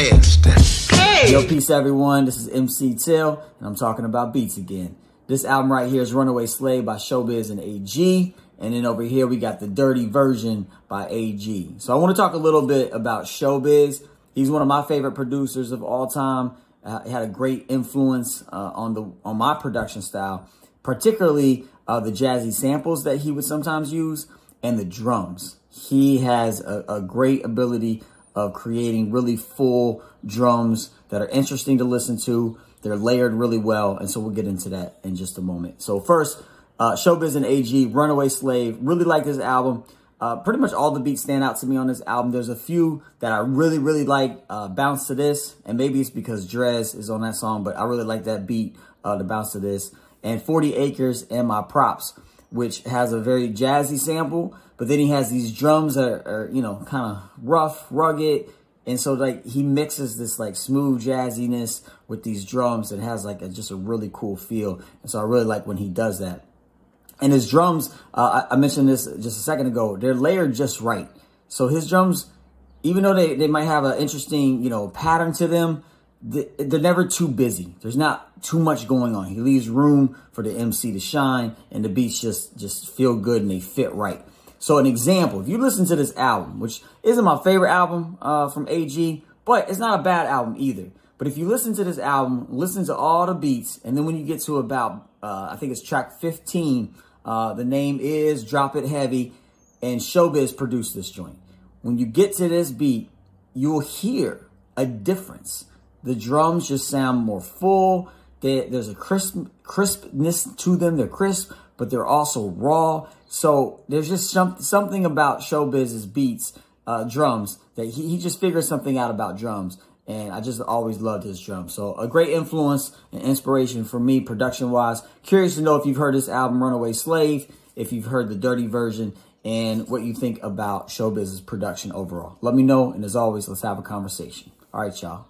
Nasty. Hey! Yo, peace everyone. This is MC Till, and I'm talking about beats again. This album right here is Runaway Slave by Showbiz and AG. And then over here, we got the dirty version by AG. So I want to talk a little bit about Showbiz. He's one of my favorite producers of all time. Uh, had a great influence uh, on the on my production style, particularly uh, the jazzy samples that he would sometimes use and the drums. He has a, a great ability of creating really full drums that are interesting to listen to. They're layered really well. And so we'll get into that in just a moment. So first, uh, Showbiz and AG, Runaway Slave. Really like this album. Uh, pretty much all the beats stand out to me on this album. There's a few that I really, really like. Uh, Bounce to This. And maybe it's because Drez is on that song. But I really like that beat, uh, the Bounce to This. And 40 Acres and My Props, which has a very jazzy sample but then he has these drums that are, are you know, kind of rough, rugged. And so like he mixes this like smooth jazziness with these drums and has like a, just a really cool feel. And so I really like when he does that. And his drums, uh, I, I mentioned this just a second ago, they're layered just right. So his drums, even though they, they might have an interesting, you know, pattern to them, they're never too busy. There's not too much going on. He leaves room for the MC to shine and the beats just, just feel good and they fit right. So an example, if you listen to this album, which isn't my favorite album uh, from AG, but it's not a bad album either. But if you listen to this album, listen to all the beats, and then when you get to about, uh, I think it's track 15, uh, the name is Drop It Heavy, and Showbiz produced this joint. When you get to this beat, you'll hear a difference. The drums just sound more full. there's a crisp, crispness to them. They're crisp, but they're also raw. So there's just some, something about Showbiz's beats, uh, drums, that he, he just figures something out about drums. And I just always loved his drums. So a great influence and inspiration for me production-wise. Curious to know if you've heard this album, Runaway Slave, if you've heard the dirty version, and what you think about Showbiz's production overall. Let me know, and as always, let's have a conversation. All right, y'all.